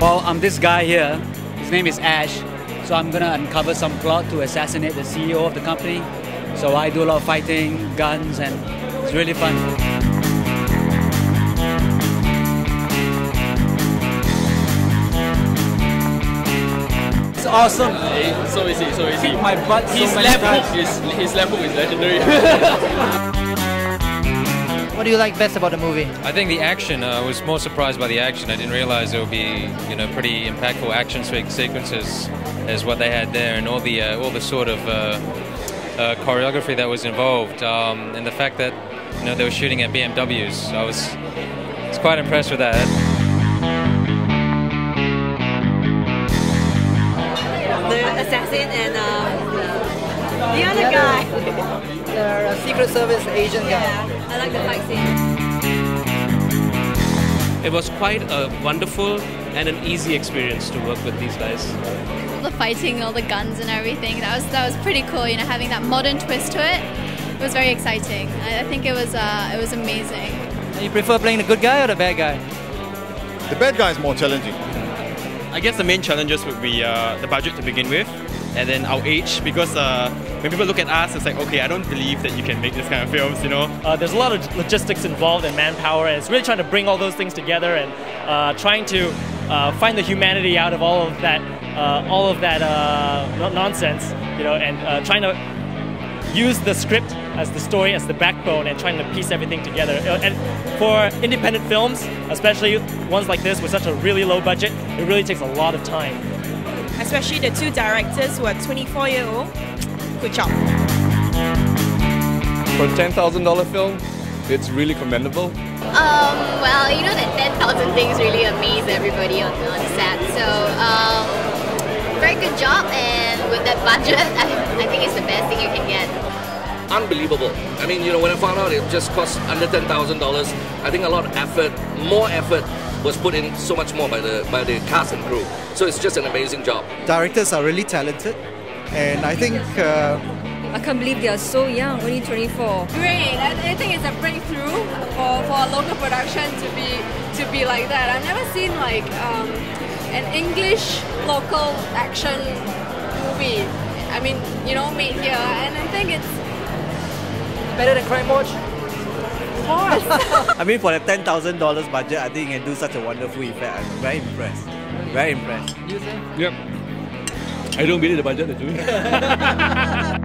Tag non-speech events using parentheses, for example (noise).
Well, I'm this guy here. His name is Ash. So I'm gonna uncover some plot to assassinate the CEO of the company. So I do a lot of fighting, guns, and it's really fun. It's awesome. So easy, so easy. Kick my butt so His many left hook is his left hook is legendary. (laughs) What do you like best about the movie? I think the action. uh, I was more surprised by the action. I didn't realize there would be, you know, pretty impactful action se- sequences as what they had there, and all the uh, all the sort of uh, uh, choreography that was involved, um, and the fact that you know they were shooting at BMWs. I was, I was quite impressed with that. the assassin and uh, the other guy. (laughs) The Secret Service agent guy. Yeah, I like the fight scene. It was quite a wonderful and an easy experience to work with these guys. all the fighting, all the guns and everything. That was that was pretty cool. You know, having that modern twist to it. It was very exciting. I, I think it was uh, it was amazing. You prefer playing the good guy or the bad guy? The bad guy is more challenging. I guess the main challenges would be uh, the budget to begin with, and then our age. Because uh, when people look at us, it's like, okay, I don't believe that you can make this kind of films, you know. Uh, there's a lot of logistics involved and manpower, and it's really trying to bring all those things together and uh, trying to uh, find the humanity out of all of that, uh, all of that nonsense, you know, and trying to use the script as the story as the backbone and trying to piece everything together. Uh, And for independent films, especially ones like this with such a really low budget, it really takes a lot of time. Especially the two directors who are 24 year old. Good job. For a $10,000 film, it's really commendable. Um, well, you know that ten thousand things really amaze everybody on, on set. So um, very good job, and with that budget, I, (laughs) I think it's the best thing you can get. unbelievable. I mean, you know, when I found out it just cost under ten thousand dollars, I think a lot of effort, more effort, was put in so much more by the by the cast and crew. So it's just an amazing job. Directors are really talented, and I think uh, I can't believe they are so young, only 24. Great. I, I think it's a breakthrough for, for a local production to be to be like that. I've never seen like um, an English local action movie. I mean, you know, made here, and I think it's Better than Crime Watch? (laughs) I mean for the ten thousand dollars budget, I think you can do such a wonderful effect. I'm very impressed. Very impressed. You say? Yep. I don't believe the budget they're doing. (laughs)